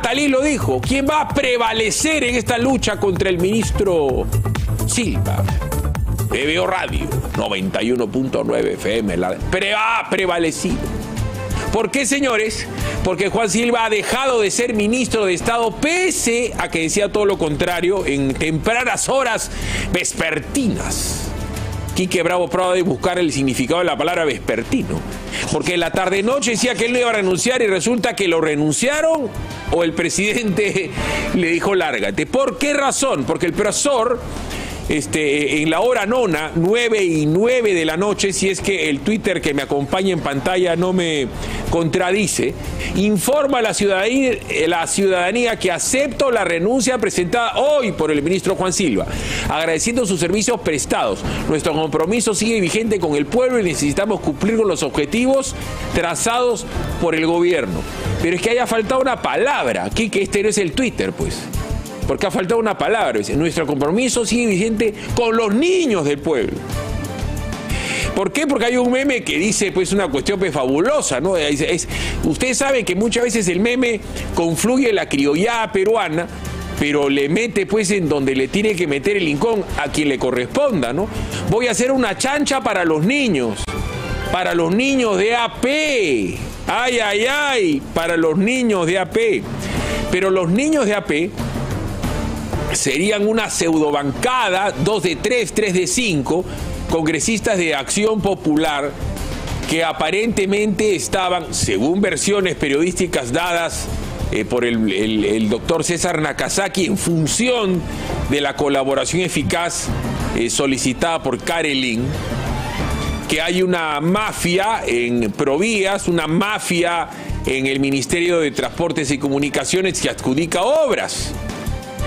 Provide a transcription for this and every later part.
Talí lo dijo. ¿Quién va a prevalecer en esta lucha contra el ministro Silva? BBO Radio 91.9 FM. La, ha prevalecido. ¿Por qué, señores? Porque Juan Silva ha dejado de ser ministro de Estado pese a que decía todo lo contrario en tempranas horas vespertinas. Quique Bravo Prado de buscar el significado de la palabra vespertino. Porque la tarde-noche decía que él no iba a renunciar y resulta que lo renunciaron o el presidente le dijo lárgate. ¿Por qué razón? Porque el profesor este, en la hora nona, 9 y 9 de la noche, si es que el Twitter que me acompaña en pantalla no me contradice, informa a la ciudadanía, eh, la ciudadanía que acepto la renuncia presentada hoy por el ministro Juan Silva, agradeciendo sus servicios prestados. Nuestro compromiso sigue vigente con el pueblo y necesitamos cumplir con los objetivos trazados por el gobierno. Pero es que haya faltado una palabra, aquí que este no es el Twitter, pues porque ha faltado una palabra. Nuestro compromiso sigue vigente con los niños del pueblo. ¿Por qué? Porque hay un meme que dice pues una cuestión pues, fabulosa, ¿no? Es, usted sabe que muchas veces el meme confluye la criollada peruana, pero le mete pues en donde le tiene que meter el incón a quien le corresponda, ¿no? Voy a hacer una chancha para los niños, para los niños de AP. Ay, ay, ay, para los niños de AP. Pero los niños de AP serían una pseudobancada, dos de tres, tres de cinco, congresistas de Acción Popular que aparentemente estaban, según versiones periodísticas dadas eh, por el, doctor César Nakazaki, en función de la colaboración eficaz eh, solicitada por Karelin, que hay una mafia en Provías, una mafia en el Ministerio de Transportes y Comunicaciones que adjudica obras.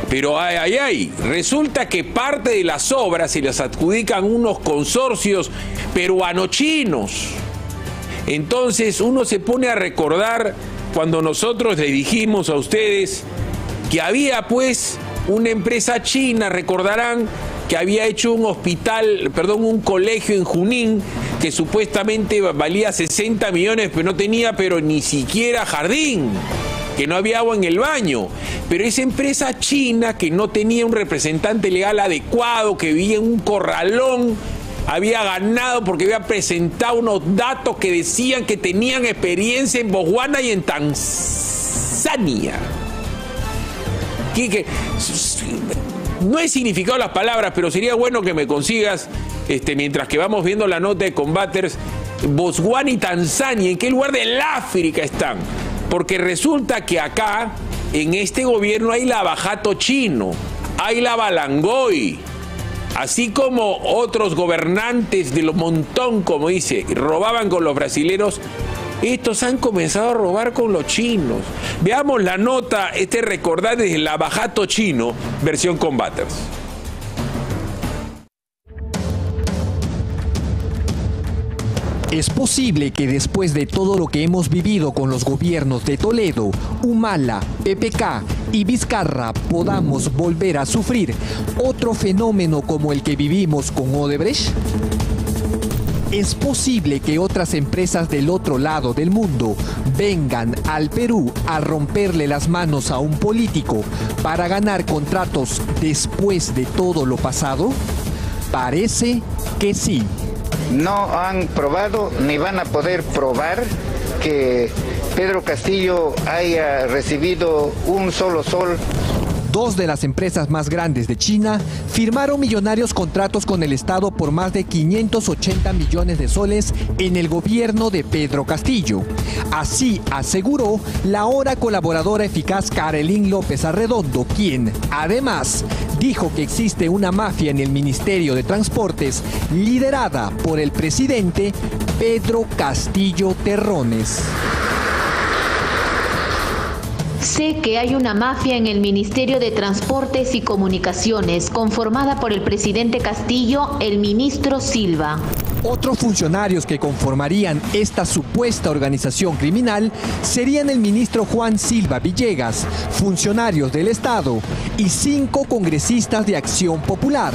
Pero ay, ay, ay, resulta que parte de las obras se las adjudican unos consorcios peruano-chinos. Entonces uno se pone a recordar cuando nosotros le dijimos a ustedes que había pues una empresa china, recordarán, que había hecho un hospital, perdón, un colegio en Junín que supuestamente valía 60 millones, pero no tenía pero ni siquiera jardín que no había agua en el baño. Pero esa empresa china que no tenía un representante legal adecuado, que vivía en un corralón, había ganado porque había presentado unos datos que decían que tenían experiencia en Botswana y en Tanzania. Que, no he significado las palabras, pero sería bueno que me consigas, este, mientras que vamos viendo la nota de combaters, Botswana y Tanzania, ¿en qué lugar del África están? Porque resulta que acá, en este gobierno, hay lavajato chino, hay la balangoy, así como otros gobernantes de los montón, como dice, robaban con los brasileros, estos han comenzado a robar con los chinos. Veamos la nota, este recordar desde el lavajato chino, versión Combaters. Es posible que después de todo lo que hemos vivido con los gobiernos de Toledo, Humala, PPK y Vizcarra podamos volver a sufrir otro fenómeno como el que vivimos con Odebrecht. ¿Es posible que otras empresas del otro lado del mundo vengan al Perú a romperle las manos a un político para ganar contratos después de todo lo pasado? Parece que sí no han probado ni van a poder probar que Pedro Castillo haya recibido un solo sol Dos de las empresas más grandes de China firmaron millonarios contratos con el Estado por más de 580 millones de soles en el gobierno de Pedro Castillo. Así aseguró la ahora colaboradora eficaz Carolín López Arredondo, quien, además, dijo que existe una mafia en el Ministerio de Transportes liderada por el presidente Pedro Castillo Terrones. Sé que hay una mafia en el Ministerio de Transportes y Comunicaciones, conformada por el presidente Castillo, el ministro Silva. Otros funcionarios que conformarían esta supuesta organización criminal serían el ministro Juan Silva Villegas, funcionarios del Estado y cinco congresistas de Acción Popular.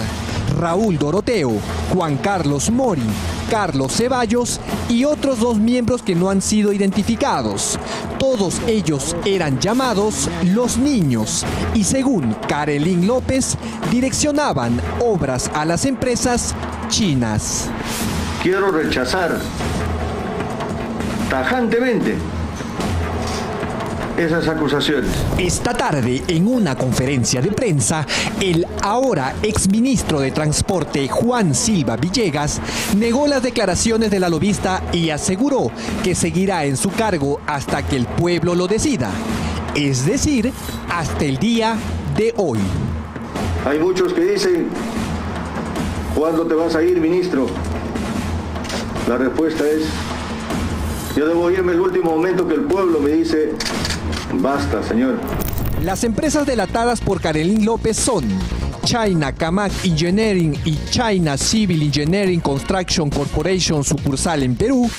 Raúl Doroteo, Juan Carlos Mori, Carlos Ceballos y otros dos miembros que no han sido identificados. Todos ellos eran llamados los niños y según Karelin López, direccionaban obras a las empresas chinas. Quiero rechazar tajantemente esas acusaciones. Esta tarde, en una conferencia de prensa, el ahora exministro de Transporte Juan Silva Villegas negó las declaraciones de la lobista y aseguró que seguirá en su cargo hasta que el pueblo lo decida, es decir, hasta el día de hoy. Hay muchos que dicen, ¿cuándo te vas a ir, ministro? La respuesta es, yo debo irme el último momento que el pueblo me dice, Basta, señor. Las empresas delatadas por Karelín López son China Camac Engineering y China Civil Engineering Construction Corporation sucursal en Perú,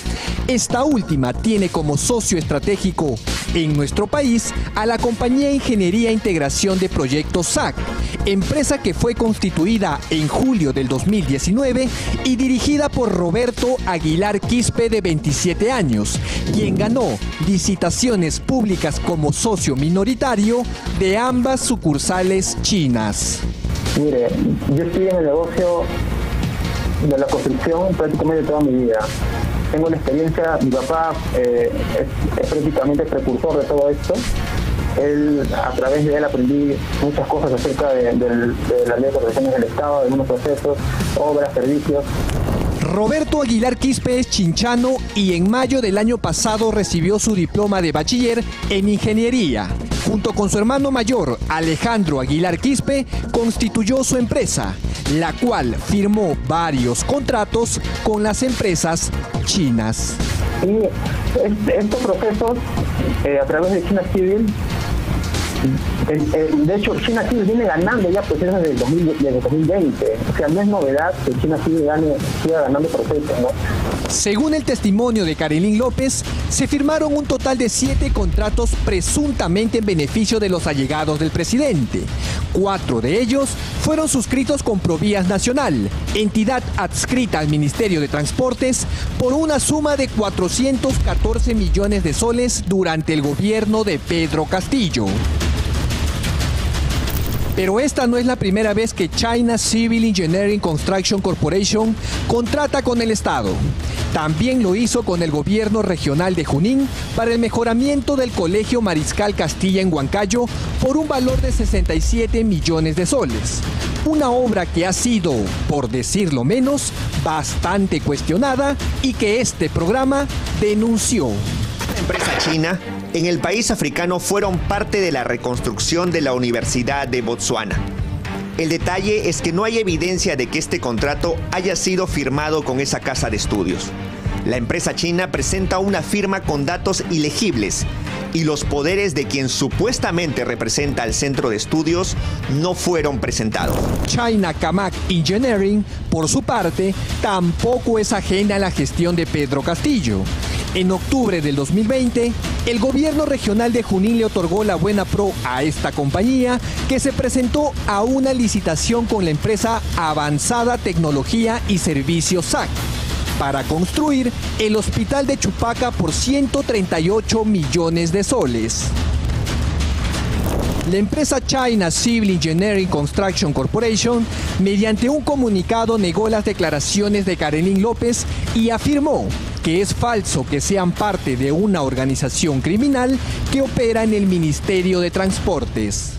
esta última tiene como socio estratégico en nuestro país a la compañía Ingeniería e Integración de Proyectos SAC, empresa que fue constituida en julio del 2019 y dirigida por Roberto Aguilar Quispe de 27 años, quien ganó licitaciones públicas como socio minoritario de ambas sucursales chinas. Mire, yo estoy en el negocio de la construcción prácticamente toda mi vida. Tengo la experiencia, mi papá eh, es, prácticamente precursor de todo esto. Él, a través de él aprendí muchas cosas acerca de, la ley de protección del Estado, de algunos procesos, obras, servicios. Roberto Aguilar Quispe es chinchano y en mayo del año pasado recibió su diploma de bachiller en ingeniería. Junto con su hermano mayor, Alejandro Aguilar Quispe, constituyó su empresa, la cual firmó varios contratos con las empresas chinas. Y estos procesos, eh, a través de China Civil, de hecho, China Civil viene ganando ya procesos desde, 2020. O sea, no es novedad que China Civil gane, siga ganando procesos, ¿no? Según el testimonio de Karelín López, se firmaron un total de siete contratos presuntamente en beneficio de los allegados del presidente. Cuatro de ellos fueron suscritos con Provías Nacional, entidad adscrita al Ministerio de Transportes, por una suma de 414 millones de soles durante el gobierno de Pedro Castillo. Pero esta no es la primera vez que China Civil Engineering Construction Corporation contrata con el Estado. También lo hizo con el gobierno regional de Junín para el mejoramiento del Colegio Mariscal Castilla en Huancayo por un valor de 67 millones de soles. Una obra que ha sido, por decirlo menos, bastante cuestionada y que este programa denunció. Empresa china en el país africano fueron parte de la reconstrucción de la Universidad de Botsuana. El detalle es que no hay evidencia de que este contrato haya sido firmado con esa casa de estudios. La empresa china presenta una firma con datos ilegibles y los poderes de quien supuestamente representa al centro de estudios no fueron presentados. China Camac Engineering, por su parte, tampoco es ajena a la gestión de Pedro Castillo. En octubre del 2020, el gobierno regional de Junín le otorgó la buena pro a esta compañía que se presentó a una licitación con la empresa Avanzada Tecnología y Servicios SAC para construir el hospital de Chupaca por 138 millones de soles. La empresa China Civil Engineering Construction Corporation, mediante un comunicado, negó las declaraciones de Karenin López y afirmó que es falso que sean parte de una organización criminal que opera en el Ministerio de Transportes.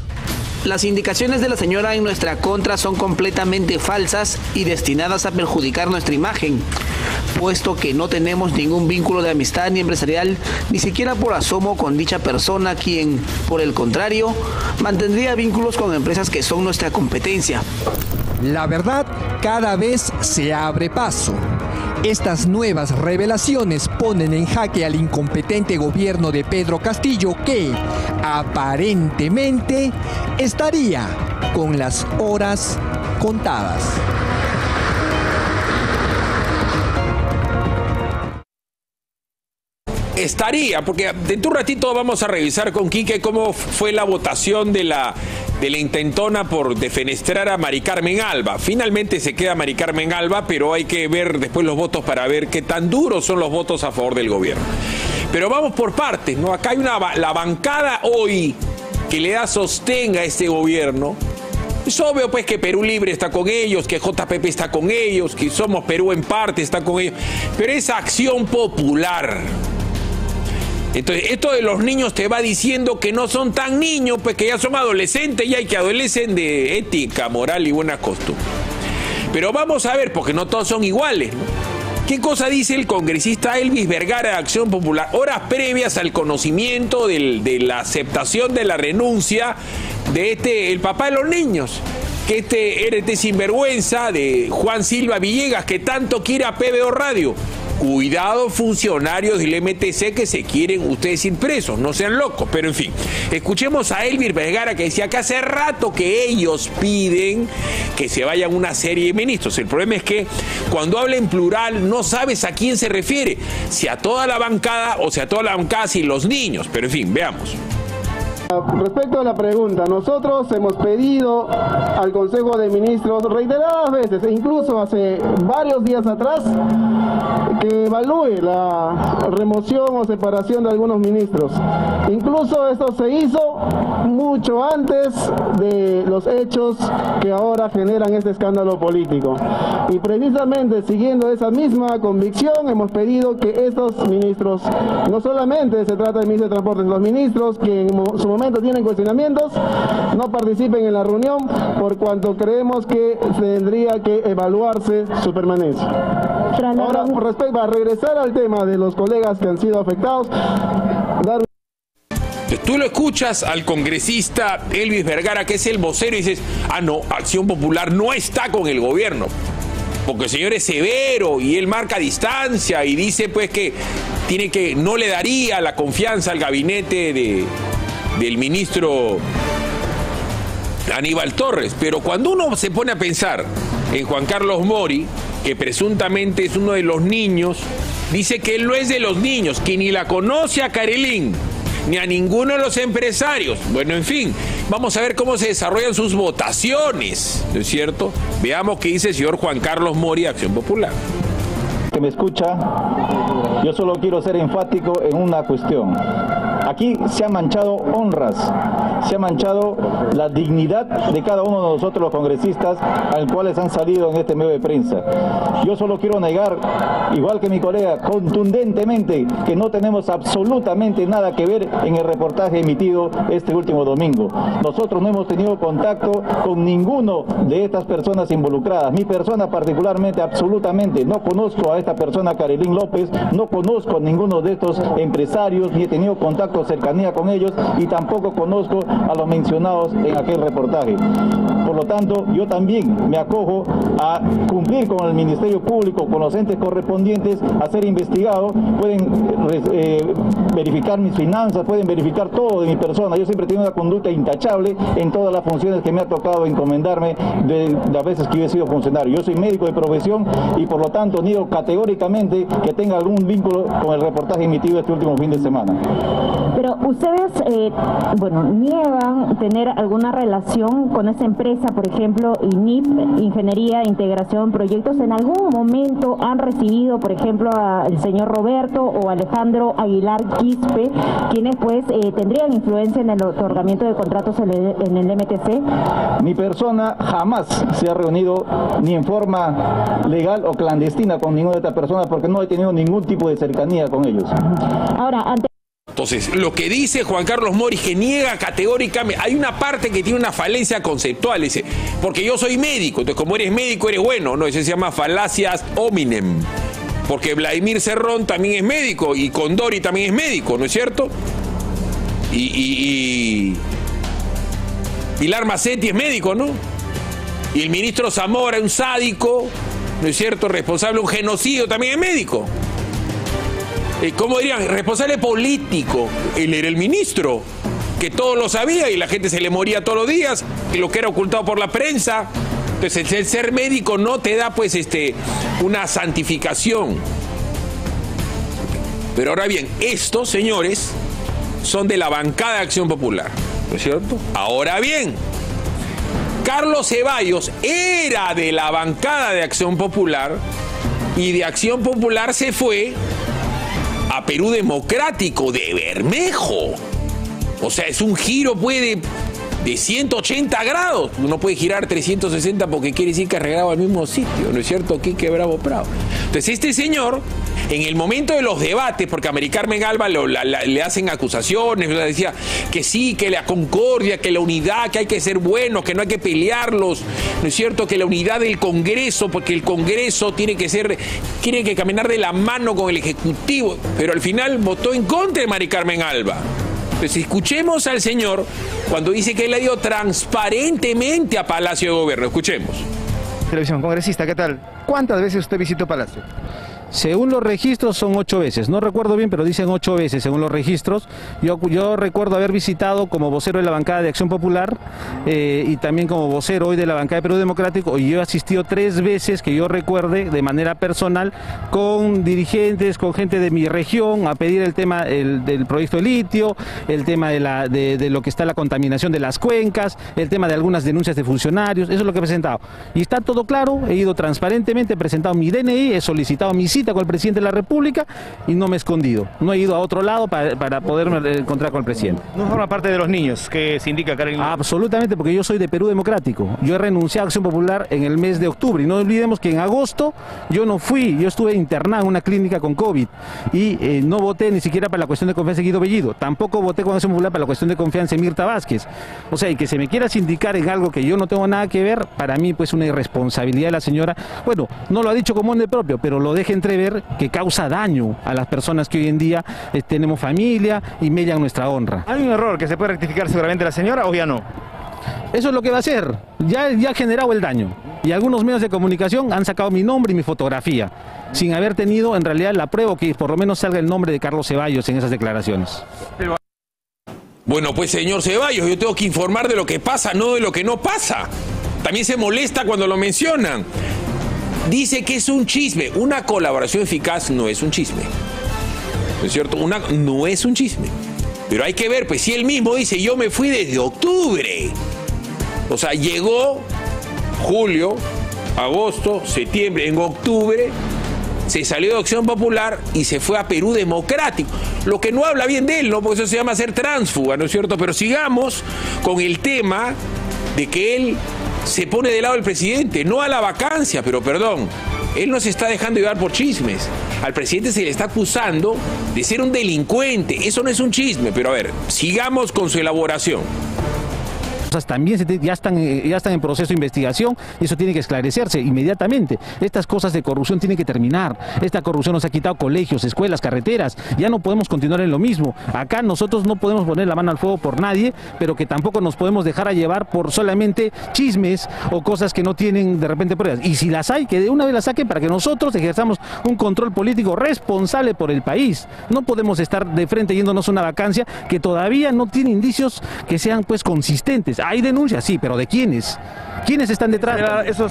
Las indicaciones de la señora en nuestra contra son completamente falsas y destinadas a perjudicar nuestra imagen, puesto que no tenemos ningún vínculo de amistad ni empresarial, ni siquiera por asomo con dicha persona, quien, por el contrario, mantendría vínculos con empresas que son nuestra competencia. La verdad cada vez se abre paso. Estas nuevas revelaciones ponen en jaque al incompetente gobierno de Pedro Castillo que, aparentemente, estaría con las horas contadas. Estaría, porque dentro de un ratito vamos a revisar con Quique cómo fue la votación de la, de la intentona por defenestrar a Mari Carmen Alba. Finalmente se queda Mari Carmen Alba, pero hay que ver después los votos para ver qué tan duros son los votos a favor del gobierno. Pero vamos por partes, ¿no? Acá hay una la bancada hoy que le da sostén a este gobierno. Es obvio pues que Perú Libre está con ellos, que JPP está con ellos, que Somos Perú en parte está con ellos, pero esa acción popular. Entonces, esto de los niños te va diciendo que no son tan niños, pues que ya son adolescentes y hay que adolecen de ética, moral y buenas costumbres. Pero vamos a ver, porque no todos son iguales. ¿Qué cosa dice el congresista Elvis Vergara de Acción Popular? Horas previas al conocimiento de la aceptación de la renuncia de este, el papá de los niños que este RT sinvergüenza de Juan Silva Villegas, que tanto quiere a PBO Radio. Cuidado funcionarios del MTC que se quieren ustedes ir presos, no sean locos, pero en fin. Escuchemos a Elvir Vergara que decía que hace rato que ellos piden que se vayan una serie de ministros. El problema es que cuando habla en plural no sabes a quién se refiere, si a toda la bancada o si a toda la bancada, si los niños, pero en fin, veamos. Respecto a la pregunta, nosotros hemos pedido al Consejo de Ministros reiteradas veces, e incluso hace varios días atrás, que evalúe la remoción o separación de algunos ministros. Incluso esto se hizo mucho antes de los hechos que ahora generan este escándalo político. Y precisamente siguiendo esa misma convicción hemos pedido que estos ministros, no solamente se trata del ministro de Transportes, los ministros que en su momento tienen cuestionamientos, no participen en la reunión por cuanto creemos que tendría que evaluarse su permanencia. Ahora, respecto a regresar al tema de los colegas que han sido afectados, Tú lo escuchas al congresista Elvis Vergara, que es el vocero, y dices, ah, no, Acción Popular no está con el gobierno. Porque el señor es severo y él marca distancia y dice pues que tiene que no le daría la confianza al gabinete de, del ministro Aníbal Torres. Pero cuando uno se pone a pensar en Juan Carlos Mori, que presuntamente es uno de los niños, dice que él no es de los niños, que ni la conoce a Carelín, ni a ninguno de los empresarios. Bueno, en fin, vamos a ver cómo se desarrollan sus votaciones, ¿no es cierto? Veamos qué dice el señor Juan Carlos Mori, Acción Popular. Que me escucha, yo solo quiero ser enfático en una cuestión. Aquí se han manchado honras, se ha manchado la dignidad de cada uno de nosotros los congresistas al cuales han salido en este medio de prensa. Yo solo quiero negar, igual que mi colega, contundentemente que no tenemos absolutamente nada que ver en el reportaje emitido este último domingo. Nosotros no hemos tenido contacto con ninguno de estas personas involucradas. Mi persona particularmente, absolutamente, no conozco a esta persona, Carolín López, no conozco a ninguno de estos empresarios, ni he tenido contacto cercanía con ellos y tampoco conozco a los mencionados en aquel reportaje. Por lo tanto, yo también me acojo a cumplir con el Ministerio Público, con los entes correspondientes, a ser investigado, pueden eh, verificar mis finanzas, pueden verificar todo de mi persona. Yo siempre he tenido una conducta intachable en todas las funciones que me ha tocado encomendarme de las veces que yo he sido funcionario. Yo soy médico de profesión y por lo tanto niego categóricamente que tenga algún vínculo con el reportaje emitido este último fin de semana. Pero ustedes, eh, bueno, niegan tener alguna relación con esa empresa, por ejemplo, INIP, Ingeniería, Integración, Proyectos. ¿En algún momento han recibido, por ejemplo, al señor Roberto o Alejandro Aguilar Quispe, quienes pues eh, tendrían influencia en el otorgamiento de contratos en el, MTC? Mi persona jamás se ha reunido ni en forma legal o clandestina con ninguna de estas personas porque no he tenido ningún tipo de cercanía con ellos. Ahora, ante entonces, lo que dice Juan Carlos Mori que niega categóricamente, hay una parte que tiene una falencia conceptual, dice, porque yo soy médico, entonces como eres médico eres bueno, no, eso se llama falacias hominem, porque Vladimir Cerrón también es médico y Condori también es médico, ¿no es cierto? Y, y, y Pilar Macetti es médico, ¿no? Y el ministro Zamora es un sádico, ¿no es cierto? Responsable de un genocidio también es médico. Eh, ¿cómo dirían? Responsable político. Él era el ministro, que todo lo sabía y la gente se le moría todos los días, y lo que era ocultado por la prensa. Entonces, el ser médico no te da, pues, este, una santificación. Pero ahora bien, estos señores son de la bancada de Acción Popular, ¿no es cierto? Ahora bien, Carlos Ceballos era de la bancada de Acción Popular y de Acción Popular se fue Perú Democrático de Bermejo. O sea, es un giro, puede de 180 grados. Uno puede girar 360 porque quiere decir que regado al mismo sitio, ¿no es cierto? Quique Bravo Prado. Entonces, este señor, en el momento de los debates, porque a Mari Carmen Alba le hacen acusaciones, decía que sí, que la concordia, que la unidad, que hay que ser buenos, que no hay que pelearlos, ¿no es cierto? Que la unidad del Congreso, porque el Congreso tiene que ser, tiene que caminar de la mano con el Ejecutivo, pero al final votó en contra de Mari Carmen Alba. Escuchemos al señor cuando dice que él ha ido transparentemente a Palacio de Gobierno. Escuchemos. Televisión, congresista, ¿qué tal? ¿Cuántas veces usted visitó Palacio? Según los registros son ocho veces, no recuerdo bien, pero dicen ocho veces según los registros. Yo, recuerdo haber visitado como vocero de la bancada de Acción Popular eh, y también como vocero hoy de la bancada de Perú Democrático y yo he asistido tres veces que yo recuerde de manera personal con dirigentes, con gente de mi región a pedir el tema del proyecto de litio, el tema de, la, de, lo que está la contaminación de las cuencas, el tema de algunas denuncias de funcionarios, eso es lo que he presentado. Y está todo claro, he ido transparentemente, he presentado mi DNI, he solicitado mi cita con el presidente de la República y no me he escondido. No he ido a otro lado para, para poderme encontrar con el presidente. ¿No forma parte de los niños que se indica Karen? Absolutamente, porque yo soy de Perú Democrático. Yo he renunciado a Acción Popular en el mes de octubre y no olvidemos que en agosto yo no fui, yo estuve internado en una clínica con COVID y eh, no voté ni siquiera para la cuestión de confianza en Guido Bellido. Tampoco voté con Acción Popular para la cuestión de confianza en Mirta Vázquez. O sea, y que se me quiera sindicar en algo que yo no tengo nada que ver, para mí pues una irresponsabilidad de la señora. Bueno, no lo ha dicho como de propio, pero lo deje entrever que causa daño a las personas que hoy en día eh, tenemos familia y median nuestra honra. ¿Hay un error que se puede rectificar seguramente la señora o ya no? Eso es lo que va a hacer. Ya, ya ha generado el daño. Y algunos medios de comunicación han sacado mi nombre y mi fotografía, sin haber tenido en realidad la prueba que por lo menos salga el nombre de Carlos Ceballos en esas declaraciones. Bueno, pues señor Ceballos, yo tengo que informar de lo que pasa, no de lo que no pasa. También se molesta cuando lo mencionan dice que es un chisme. Una colaboración eficaz no es un chisme. ¿No es cierto? Una, no es un chisme. Pero hay que ver, pues si él mismo dice, yo me fui desde octubre. O sea, llegó julio, agosto, septiembre, en octubre se salió de Acción Popular y se fue a Perú Democrático. Lo que no habla bien de él, ¿no? Porque eso se llama ser transfuga, ¿no es cierto? Pero sigamos con el tema de que él se pone de lado el presidente, no a la vacancia, pero perdón, él no se está dejando llevar por chismes. Al presidente se le está acusando de ser un delincuente. Eso no es un chisme, pero a ver, sigamos con su elaboración también ya, están, eh, ya están en proceso de investigación y eso tiene que esclarecerse inmediatamente. Estas cosas de corrupción tienen que terminar. Esta corrupción nos ha quitado colegios, escuelas, carreteras. Ya no podemos continuar en lo mismo. Acá nosotros no podemos poner la mano al fuego por nadie, pero que tampoco nos podemos dejar a llevar por solamente chismes o cosas que no tienen de repente pruebas. Y si las hay, que de una vez las saquen para que nosotros ejerzamos un control político responsable por el país. No podemos estar de frente yéndonos a una vacancia que todavía no tiene indicios que sean pues consistentes. Hay denuncias, sí, pero ¿de quiénes? ¿Quiénes están detrás? Eso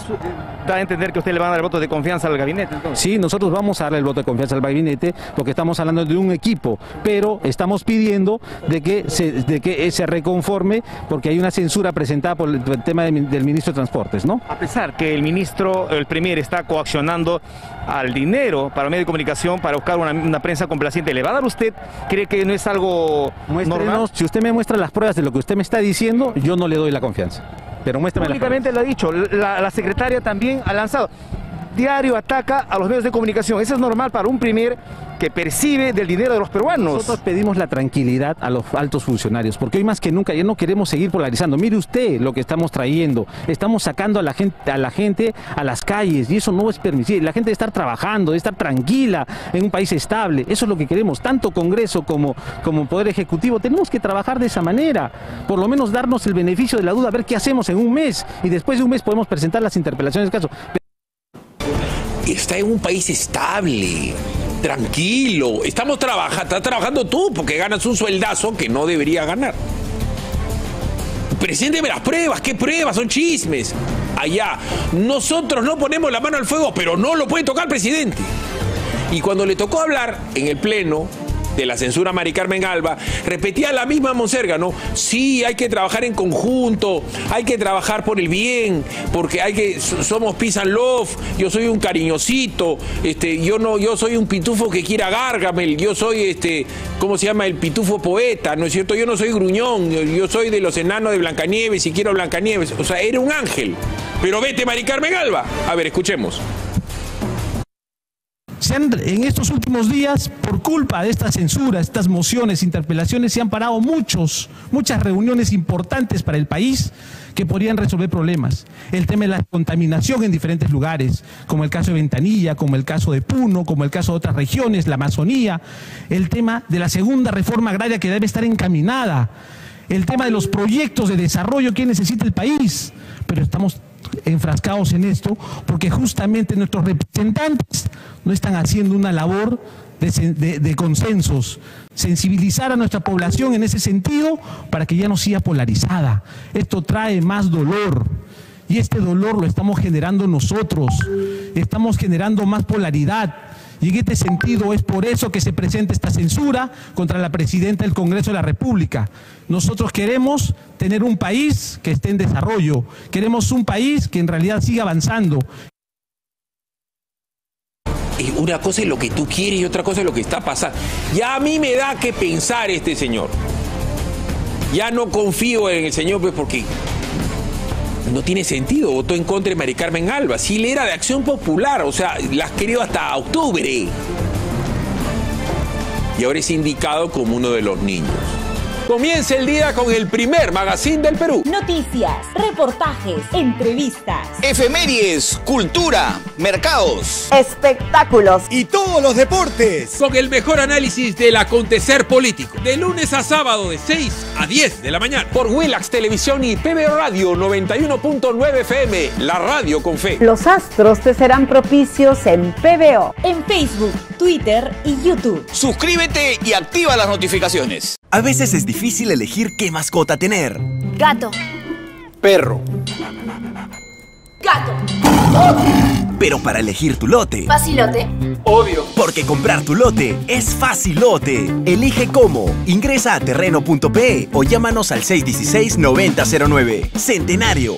da a entender que usted le va a dar el voto de confianza al gabinete. Sí, nosotros vamos a darle el voto de confianza al gabinete porque estamos hablando de un equipo, pero estamos pidiendo de que se, de que se reconforme porque hay una censura presentada por el tema del ministro de Transportes, ¿no? A pesar que el ministro, el premier está coaccionando al dinero para medio de comunicación para buscar una, prensa complaciente, ¿le va a dar usted? ¿Cree que no es algo normal? Si usted me muestra las pruebas de lo que usted me está diciendo, yo no le doy la confianza. Pero muéstrame Públicamente lo ha dicho, la, secretaria también ha lanzado. Diario ataca a los medios de comunicación. Eso es normal para un primer que percibe del dinero de los peruanos. Nosotros pedimos la tranquilidad a los altos funcionarios, porque hoy más que nunca ya no queremos seguir polarizando. Mire usted lo que estamos trayendo. Estamos sacando a la gente a la gente a las calles y eso no es permisible. La gente debe estar trabajando, debe estar tranquila en un país estable. Eso es lo que queremos. Tanto Congreso como, como Poder Ejecutivo tenemos que trabajar de esa manera. Por lo menos darnos el beneficio de la duda, a ver qué hacemos en un mes y después de un mes podemos presentar las interpelaciones del caso. Está en un país estable tranquilo, estamos trabajando, estás trabajando tú porque ganas un sueldazo que no debería ganar. Presénteme las pruebas, ¿qué pruebas? Son chismes. Allá, nosotros no ponemos la mano al fuego, pero no lo puede tocar el presidente. Y cuando le tocó hablar en el Pleno, de la censura Mari Carmen Alba, repetía la misma Monserga, ¿no? Sí, hay que trabajar en conjunto, hay que trabajar por el bien, porque hay que somos peace and love, yo soy un cariñosito, este, yo no, yo soy un pitufo que quiera Gargamel, yo soy este, ¿cómo se llama? El pitufo poeta, ¿no es cierto? Yo no soy gruñón, yo soy de los enanos de Blancanieves y quiero Blancanieves. O sea, era un ángel. Pero vete, Mari Carmen. A ver, escuchemos en estos últimos días, por culpa de esta censura, estas mociones, interpelaciones, se han parado muchos, muchas reuniones importantes para el país que podrían resolver problemas. El tema de la contaminación en diferentes lugares, como el caso de Ventanilla, como el caso de Puno, como el caso de otras regiones, la Amazonía, el tema de la segunda reforma agraria que debe estar encaminada, el tema de los proyectos de desarrollo que necesita el país, pero estamos enfrascados en esto porque justamente nuestros representantes no están haciendo una labor de, consensos, sensibilizar a nuestra población en ese sentido para que ya no sea polarizada. Esto trae más dolor y este dolor lo estamos generando nosotros, estamos generando más polaridad. Y en este sentido es por eso que se presenta esta censura contra la presidenta del Congreso de la República. Nosotros queremos tener un país que esté en desarrollo, queremos un país que en realidad siga avanzando. Una cosa es lo que tú quieres y otra cosa es lo que está pasando. Ya a mí me da que pensar este señor. Ya no confío en el señor pues porque no tiene sentido. Votó en contra de Mari Carmen Alba. Si él era de Acción Popular, o sea, las querido hasta octubre. Y ahora es indicado como uno de los niños. Comienza el día con el primer magazine del Perú. Noticias, reportajes, entrevistas, efemérides, cultura, mercados, espectáculos y todos los deportes. Con el mejor análisis del acontecer político. De lunes a sábado de 6 a 10 de la mañana. Por Willax Televisión y PBO Radio 91.9 FM, la radio con fe. Los astros te serán propicios en PBO, en Facebook, Twitter y YouTube. Suscríbete y activa las notificaciones. A veces es difícil elegir qué mascota tener. Gato. Perro. Gato. Pero para elegir tu lote. Facilote. Obvio. Porque comprar tu lote es facilote. Elige cómo. Ingresa a terreno.pe o llámanos al 616-9009. Centenario.